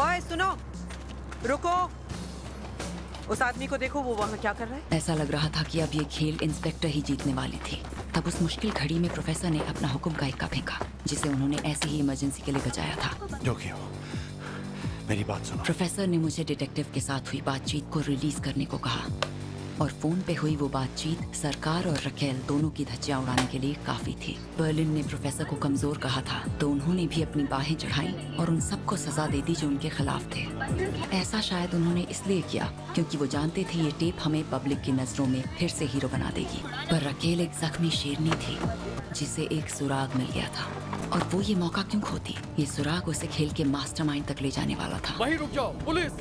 ओए सुनो। रुको। उस आदमी को देखो वो वहाँ क्या कर रहा है? ऐसा लग रहा था कि अब ये खेल इंस्पेक्टर ही जीतने वाली थी। तब उस मुश्किल घड़ी में प्रोफेसर ने अपना हुक्म का इक्का फेंका जिसे उन्होंने ऐसे ही इमरजेंसी के लिए बचाया था। जो क्यों मेरी बात सुनो। प्रोफेसर ने मुझे डिटेक्टिव के साथ हुई बातचीत को रिलीज़ करने को कहा। और फ़ोन पे हुई वो बातचीत सरकार और रकेल दोनों की धज्जियाँ उड़ाने के लिए काफ़ी थी। बर्लिन ने प्रोफेसर को कमज़ोर कहा था तो उन्होंने भी अपनी बाहें चढ़ाई और उन सबको सजा दे दी जो उनके खिलाफ थे। ऐसा शायद उन्होंने इसलिए किया क्योंकि वो जानते थे ये टेप हमें पब्लिक की नज़रों में फिर से हीरो बना देगी। पर रकेल एक जख्मी शेरनी थी, जिसे एक सुराग मिल गया था। और वो ये मौका क्यों खोती? ये सुराग उसे खेल के मास्टरमाइंड तक ले जाने वाला था। वहीं रुक जाओ, पुलिस!